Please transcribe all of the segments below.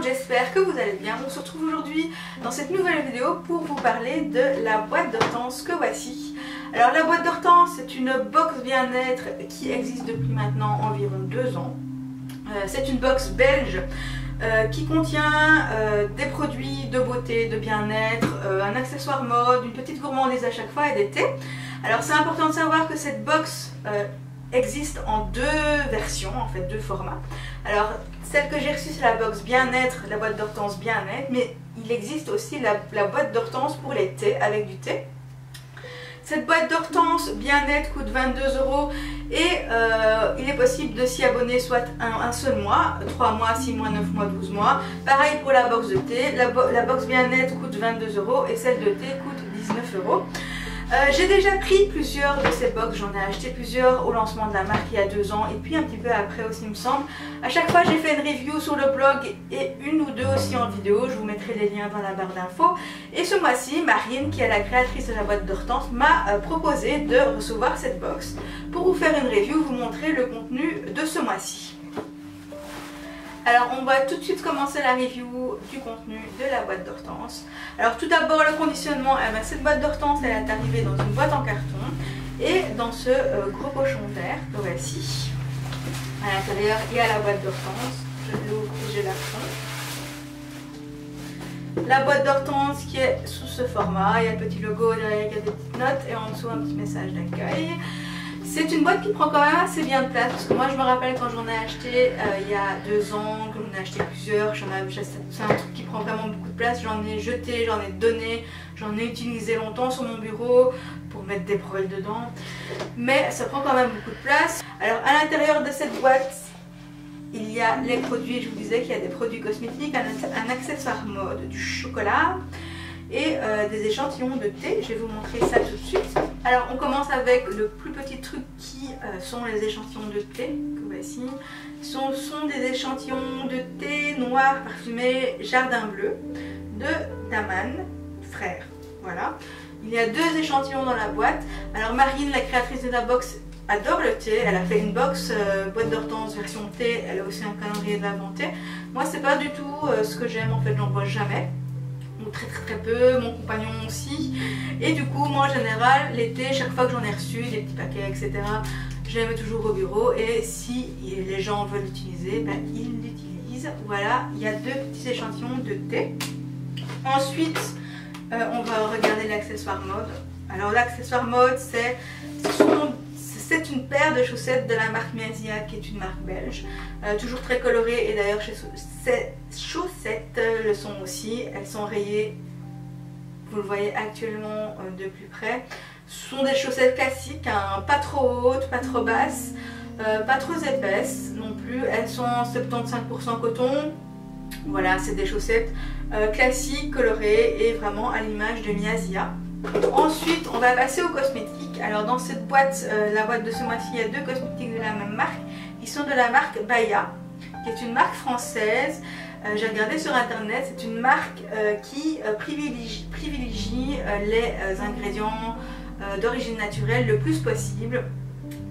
j'espère que vous allez bien. On se retrouve aujourd'hui dans cette nouvelle vidéo pour vous parler de la boîte d'hortense que voici. Alors la boîte d'hortense, c'est une box bien-être qui existe depuis maintenant environ deux ans. Euh, c'est une box belge euh, qui contient euh, des produits de beauté, de bien-être, un accessoire mode, une petite gourmandise à chaque fois et des thés. Alors c'est important de savoir que cette box existe en deux versions, en fait deux formats. Alors celle que j'ai reçue c'est la box bien-être, la boîte d'hortense bien-être, mais il existe aussi la, boîte d'hortense pour les thés avec du thé. Cette boîte d'hortense bien-être coûte 22 euros et euh, il est possible de s'y abonner soit un, seul mois, 3 mois, 6 mois, 9 mois, 12 mois. Pareil pour la box de thé, la, la box bien-être coûte 22 euros et celle de thé coûte 19 euros. Euh, j'ai déjà pris plusieurs de ces box, j'en ai acheté plusieurs au lancement de la marque il y a deux ans et puis un petit peu après aussi il me semble. À chaque fois j'ai fait une review sur le blog et une ou deux aussi en vidéo, je vous mettrai les liens dans la barre d'infos. Et ce mois-ci, Marine, qui est la créatrice de la boîte d'Hortense, m'a euh, proposé de recevoir cette box pour vous faire une review, vous montrer le contenu de ce mois-ci. Alors on va tout de suite commencer la review du contenu de la boîte d'hortense. Alors tout d'abord le conditionnement, eh ben, cette boîte d'hortense elle est arrivée dans une boîte en carton et dans ce euh, gros pochon vert que voici. À l'intérieur il y a la boîte d'hortense, je l'ouvre et je la prends. La boîte d'hortense qui est sous ce format, il y a le petit logo derrière, il y a des petites notes et en dessous un petit message d'accueil. C'est une boîte qui prend quand même assez bien de place moi je me rappelle quand j'en ai acheté euh, il y a deux ans, que j'en ai acheté plusieurs, c'est un truc qui prend vraiment beaucoup de place, j'en ai jeté, j'en ai donné, j'en ai utilisé longtemps sur mon bureau pour mettre des projets dedans, mais ça prend quand même beaucoup de place. Alors à l'intérieur de cette boîte, il y a les produits, je vous disais qu'il y a des produits cosmétiques, un accessoire mode, du chocolat, et euh, des échantillons de thé. Je vais vous montrer ça tout de suite. Alors on commence avec le plus petit truc qui euh, sont les échantillons de thé que voici. Ce sont, des échantillons de thé noir parfumé jardin bleu de Daman frère. Voilà. Il y a deux échantillons dans la boîte. Alors Marine, la créatrice de la box, adore le thé. Elle a fait une box euh, boîte d'hortense version thé. Elle a aussi un calendrier de. Moi, c'est pas du tout ce que j'aime. En fait, j'en bois jamais très très très peu, mon compagnon aussi. Et du coup, moi en général, l'été, chaque fois que j'en ai reçu, des petits paquets, etc., je les toujours au bureau. Et si les gens veulent l'utiliser, ben, ils l'utilisent. Voilà, il y a deux petits échantillons de thé. Ensuite, euh, on va regarder l'accessoire mode. Alors l'accessoire mode, c'est une de chaussettes de la marque Miazia qui est une marque belge, euh, toujours très colorée et d'ailleurs ces chaussettes le sont aussi, elles sont rayées, vous le voyez actuellement euh, de plus près. Ce sont des chaussettes classiques, hein, pas trop hautes, pas trop basses, euh, pas trop épaisses non plus, elles sont 75% coton, voilà c'est des chaussettes classiques, colorées et vraiment à l'image de Miazia. Ensuite, on va passer aux cosmétiques. Alors dans cette boîte, euh, la boîte de ce mois-ci, il y a deux cosmétiques de la même marque. Ils sont de la marque Baya, qui est une marque française. Euh, j'ai regardé sur internet, c'est une marque euh, qui privilégie, privilégie les ingrédients d'origine naturelle le plus possible.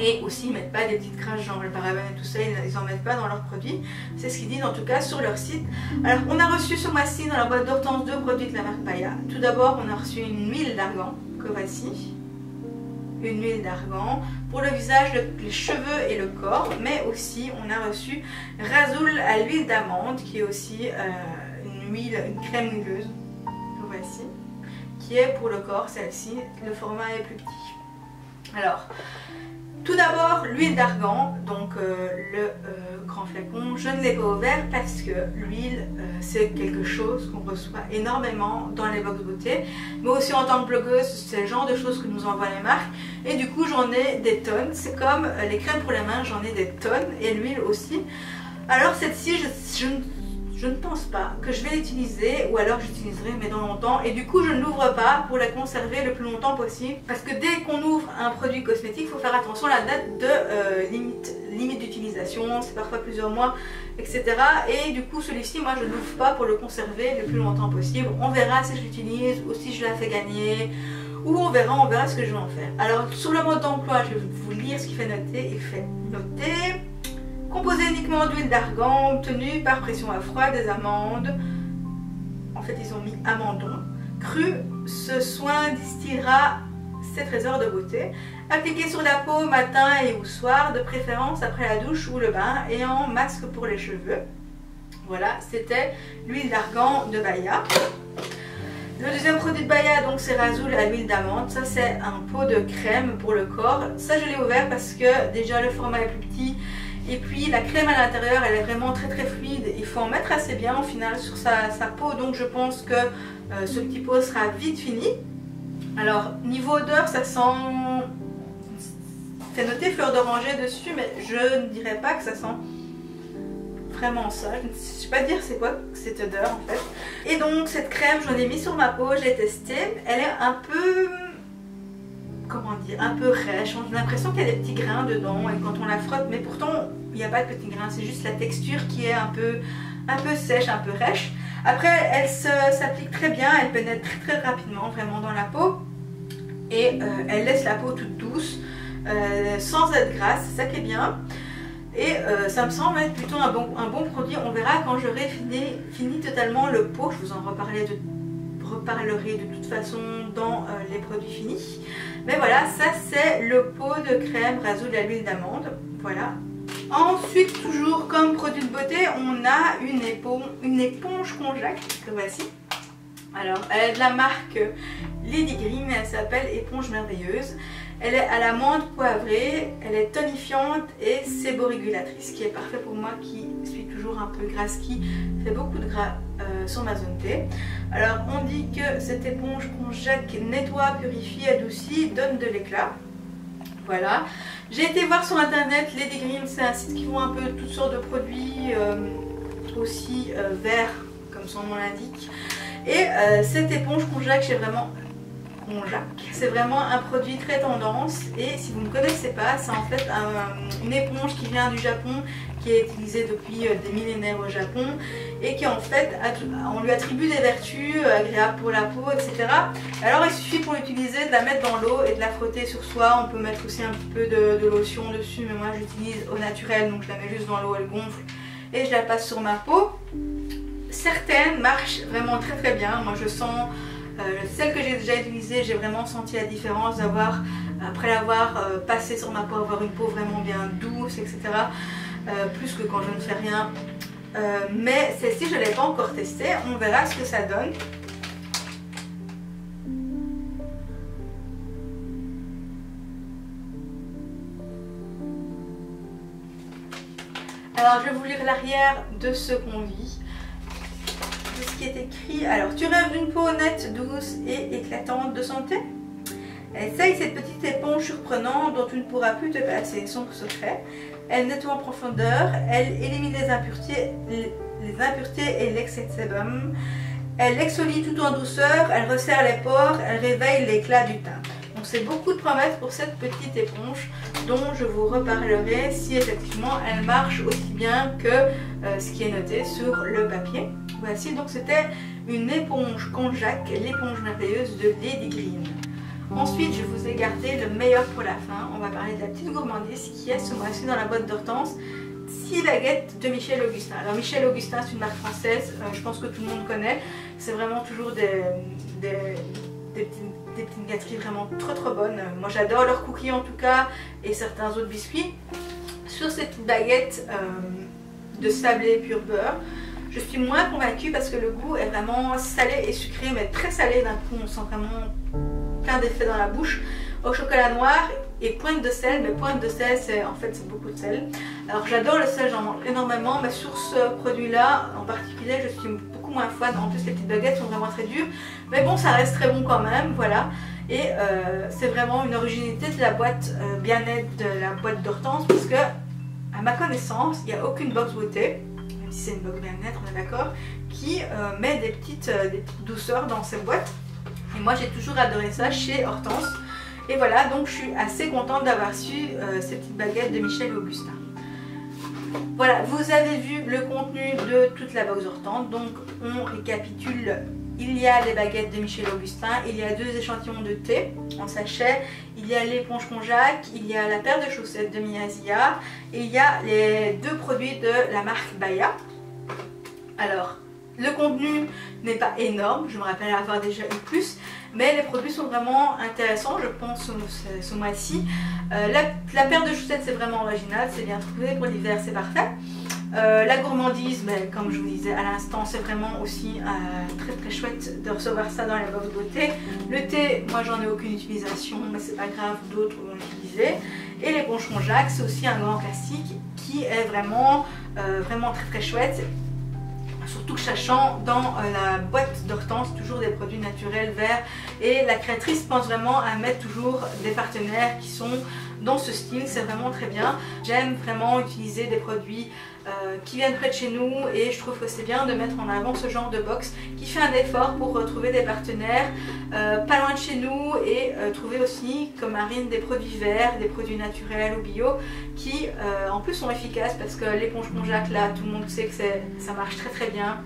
Et aussi, ils mettent pas des petites craches genre le paraben et tout ça, ils n'en mettent pas dans leurs produits. C'est ce qu'ils disent en tout cas sur leur site. Alors, on a reçu ce mois-ci dans la boîte d'hortense deux produits de la marque Paya. Tout d'abord, on a reçu une huile d'argan, que voici. Une huile d'argan pour le visage, les cheveux et le corps. Mais aussi, on a reçu Razoul à l'huile d'amande, qui est aussi euh, une huile, une crème huileuse, que voici. Qui est pour le corps, celle-ci. Le format est plus petit. Alors, tout d'abord, l'huile d'argan, donc euh, le euh, grand flacon, je ne l'ai pas ouvert parce que l'huile, euh, c'est quelque chose qu'on reçoit énormément dans les box beauté. Mais aussi en tant que blogueuse, c'est le genre de choses que nous envoient les marques. Et du coup, j'en ai des tonnes. C'est comme les crèmes pour les mains, j'en ai des tonnes. Et l'huile aussi. Alors cette-ci, je, je je ne pense pas que je vais l'utiliser ou alors j'utiliserai mais dans longtemps. Et du coup je ne l'ouvre pas pour la conserver le plus longtemps possible. Parce que dès qu'on ouvre un produit cosmétique il faut faire attention à la date de euh, limite, limite d'utilisation, c'est parfois plusieurs mois etc et du coup celui-ci moi je ne l'ouvre pas pour le conserver le plus longtemps possible. On verra si je l'utilise ou si je la fais gagner. Ou on verra, on verra ce que je vais en faire. Alors sur le mode d'emploi, je vais vous lire ce qu'il fait noter. Il fait noter composé uniquement d'huile d'argan obtenue par pression à froid des amandes. En fait, ils ont mis amandon cru. Ce soin distillera ses trésors de beauté. Appliqué sur la peau matin et ou soir, de préférence après la douche ou le bain et en masque pour les cheveux. Voilà, c'était l'huile d'argan de Baya. Le deuxième produit de Baya, donc c'est Razoul à l'huile d'amande. Ça, c'est un pot de crème pour le corps. Ça, je l'ai ouvert parce que déjà le format est plus petit. Et puis la crème à l'intérieur, elle est vraiment très très fluide. Il faut en mettre assez bien au final sur sa, peau. Donc je pense que euh, ce petit pot sera vite fini. Alors, niveau odeur, ça sent... C'est noté fleur d'oranger dessus, mais je ne dirais pas que ça sent vraiment ça. Je ne sais pas dire c'est quoi cette odeur en fait. Et donc cette crème, j'en ai mis sur ma peau, je l'ai testée. Elle est un peu... Comment dire Un peu rêche. On a l'impression qu'il y a des petits grains dedans et quand on la frotte, mais pourtant il n'y a pas de petits grains, c'est juste la texture qui est un peu, un peu sèche, un peu rêche. Après, elle s'applique très bien, elle pénètre très rapidement vraiment dans la peau et euh, elle laisse la peau toute douce, euh, sans être grasse, c'est ça qui est bien. Et euh, ça me semble être plutôt un bon, un bon produit. On verra quand j'aurai fini, fini, totalement le pot. Je vous en reparlerai de, reparlerai de toute façon dans les produits finis. Mais voilà, ça c'est le pot de crème Razoul à l'huile d'amande. Voilà. Ensuite, toujours comme produit de beauté, on a une éponge, une éponge conjac que voici. Alors, elle est de la marque Lady Green, elle s'appelle Éponge Merveilleuse. Elle est à l'amande poivrée, elle est tonifiante et séborégulatrice, ce qui est parfait pour moi qui suis toujours un peu grasse, qui fait beaucoup de gras euh, sur ma zone T. Alors, on dit que cette éponge conjac nettoie, purifie, adoucit, donne de l'éclat. Voilà. J'ai été voir sur internet, Lady Green, c'est un site qui vend un peu toutes sortes de produits, euh, aussi euh, verts, comme son nom l'indique. Et euh, cette éponge Conjac, j'ai vraiment... Conjac, c'est vraiment un produit très tendance et si vous ne connaissez pas, c'est en fait une éponge qui vient du Japon, qui est utilisée depuis euh, des millénaires au Japon et qui en fait, on lui attribue des vertus euh, agréables pour la peau, etc. Alors il suffit pour l'utiliser de la mettre dans l'eau et de la frotter sur soi. On peut mettre aussi un petit peu de, lotion dessus, mais moi j'utilise au naturel, donc je la mets juste dans l'eau, elle gonfle et je la passe sur ma peau certaines marchent vraiment très très bien. Moi je sens, euh, celle que j'ai déjà utilisée, j'ai vraiment senti la différence d'avoir, après l'avoir euh, passé sur ma peau, avoir une peau vraiment bien douce, etc. Euh, plus que quand je ne fais rien. mais celle-ci je ne l'ai pas encore testée, on verra ce que ça donne. Alors je vais vous lire l'arrière de ce qu'on vit ce qui est écrit. Alors, tu rêves d'une peau nette, douce et éclatante de santé? Essaye cette petite éponge surprenante dont tu ne pourras plus te passer. Son secret, elle nettoie en profondeur, elle élimine les impuretés, et l'excès de sébum. Elle exfolie tout en douceur, elle resserre les pores, elle réveille l'éclat du teint. Donc c'est beaucoup de promesses pour cette petite éponge dont je vous reparlerai si effectivement elle marche aussi bien que euh, ce qui est noté sur le papier. Voici donc c'était une éponge Conjac, l'éponge merveilleuse de Lady Green. Ensuite, je vous ai gardé le meilleur pour la fin. On va parler de la petite gourmandise qui est ce mois-ci dans la boîte d'Hortense. 6 baguettes de Michel Augustin. Alors Michel Augustin, c'est une marque française, euh, je pense que tout le monde connaît. C'est vraiment toujours des, des, petites, gâteries vraiment trop trop bonnes. Moi j'adore leurs cookies en tout cas et certains autres biscuits. Sur cette petite baguette euh, de sablé pur beurre, je suis moins convaincue parce que le goût est vraiment salé et sucré, mais très salé d'un coup. On sent vraiment plein d'effets dans la bouche. Au chocolat noir et pointe de sel, mais pointe de sel, c'est en fait c'est beaucoup de sel. Alors j'adore le sel, j'en mange énormément, mais sur ce produit-là en particulier, je suis beaucoup moins fan. En plus, les petites baguettes sont vraiment très dures, mais bon, ça reste très bon quand même, voilà. Et euh, c'est vraiment une originalité de la boîte euh, bien-être de la boîte d'Hortense, parce que à ma connaissance, il n'y a aucune box beauté si c'est une box bien-être, on est d'accord, qui euh, met des petites, des petites douceurs dans ses boîtes. Et moi j'ai toujours adoré ça chez Hortense. Et voilà, donc je suis assez contente d'avoir su euh, ces petites baguettes de Michel Augustin. Voilà, vous avez vu le contenu de toute la box Hortense, donc on récapitule il y a les baguettes de Michel Augustin, il y a deux échantillons de thé en sachet, il y a l'éponge Conjac, il y a la paire de chaussettes de Miyazia et il y a les deux produits de la marque Baya. Alors, le contenu n'est pas énorme, je me rappelle avoir déjà eu plus, mais les produits sont vraiment intéressants, je pense, ce, mois-ci. Euh, la, paire de chaussettes, c'est vraiment original, c'est bien trouvé, pour l'hiver, c'est parfait. Euh, la gourmandise, mais comme je vous disais à l'instant, c'est vraiment aussi euh, très très chouette de recevoir ça dans les box beauté. Le thé, moi j'en ai aucune utilisation, mais c'est pas grave, d'autres vont l'utiliser. Et les ponchons Jacques, c'est aussi un grand classique qui est vraiment, vraiment très très chouette surtout sachant dans euh, la boîte d'Hortense toujours des produits naturels verts. Et la créatrice pense vraiment à mettre toujours des partenaires qui sont dans ce style, c'est vraiment très bien. J'aime vraiment utiliser des produits euh, qui viennent près de chez nous et je trouve que c'est bien de mettre en avant ce genre de box qui fait un effort pour retrouver des partenaires euh, pas loin de chez nous et euh, trouver aussi comme Marine des produits verts, des produits naturels ou bio qui en plus sont efficaces parce que l'éponge Conjac là tout le monde sait que ça marche très très bien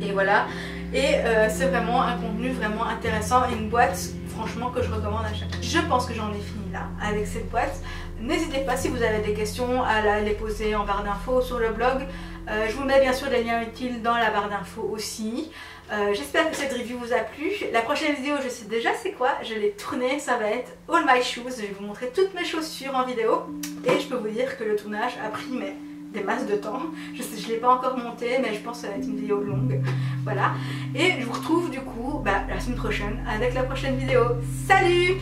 et voilà et c'est vraiment un contenu vraiment intéressant et une boîte franchement que je recommande à chaque. Je pense que j'en ai fini là avec cette boîte. N'hésitez pas si vous avez des questions à les poser en barre d'infos sur le blog. Euh, je vous mets bien sûr des liens utiles dans la barre d'infos aussi. Euh, j'espère que cette review vous a plu. La prochaine vidéo, je sais déjà c'est quoi. Je l'ai tournée, ça va être All My Shoes. Je vais vous montrer toutes mes chaussures en vidéo. Et je peux vous dire que le tournage a pris mais, des masses de temps. Je ne l'ai pas encore monté, mais je pense que ça va être une vidéo longue. Voilà. Et je vous retrouve du coup bah, la semaine prochaine avec la prochaine vidéo. Salut